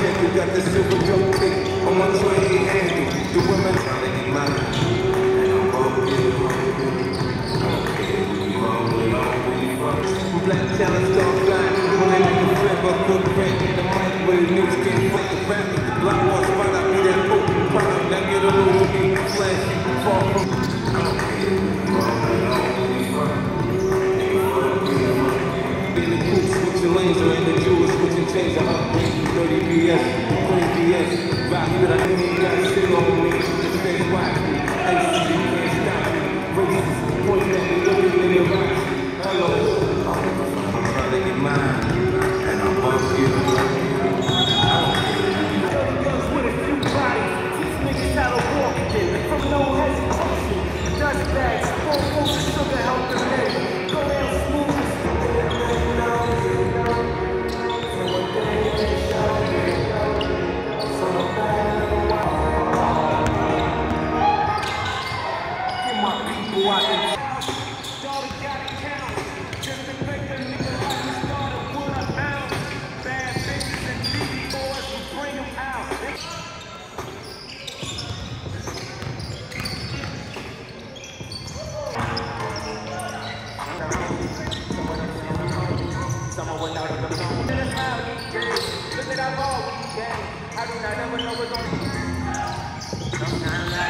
identity. Got the silver gold click on my 28 handle. The women trying to get mine. And I'm broken, broken. I don't care who you are, where you black talent, start flying. When I make a flip, I put break in the mic. Where the news can't fight the rap. The block was spot, I be that open product. Now get a little gwleidyddiaeth, gwleidyddiaeth, fawr yn ni. rolling out. Look at how. Look at how we know what's on Sometimes I